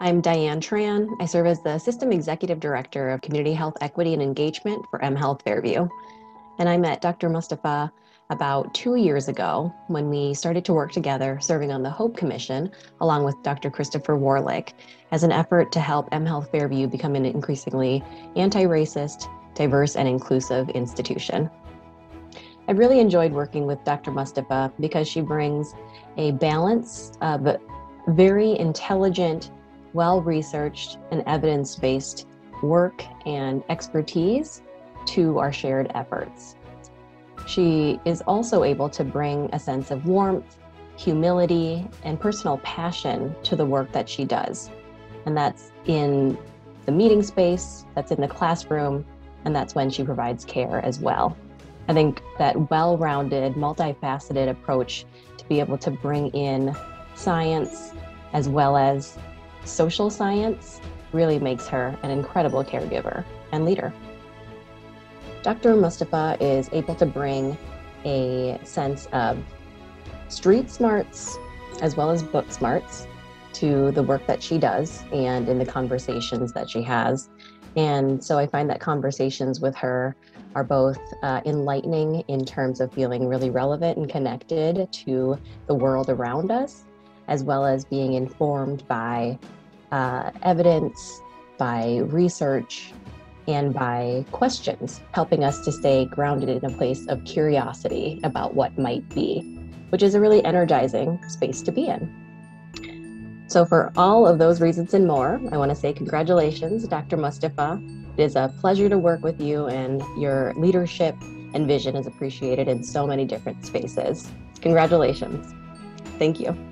I'm Diane Tran. I serve as the System Executive Director of Community Health Equity and Engagement for M Health Fairview. And I met Dr. Mustapha about two years ago when we started to work together serving on the Hope Commission along with Dr. Christopher Warlick as an effort to help M Health Fairview become an increasingly anti racist, diverse, and inclusive institution. I really enjoyed working with Dr. Mustapha because she brings a balance of very intelligent, well researched, and evidence based work and expertise to our shared efforts. She is also able to bring a sense of warmth, humility, and personal passion to the work that she does. And that's in the meeting space, that's in the classroom, and that's when she provides care as well. I think that well rounded, multifaceted approach to be able to bring in science as well as social science really makes her an incredible caregiver and leader. Dr. Mustapha is able to bring a sense of street smarts as well as book smarts to the work that she does and in the conversations that she has. And so I find that conversations with her are both uh, enlightening in terms of feeling really relevant and connected to the world around us, as well as being informed by uh, evidence, by research, and by questions, helping us to stay grounded in a place of curiosity about what might be, which is a really energizing space to be in. So, for all of those reasons and more, I want to say congratulations, Dr. Mustapha. It is a pleasure to work with you, and your leadership and vision is appreciated in so many different spaces. Congratulations. Thank you.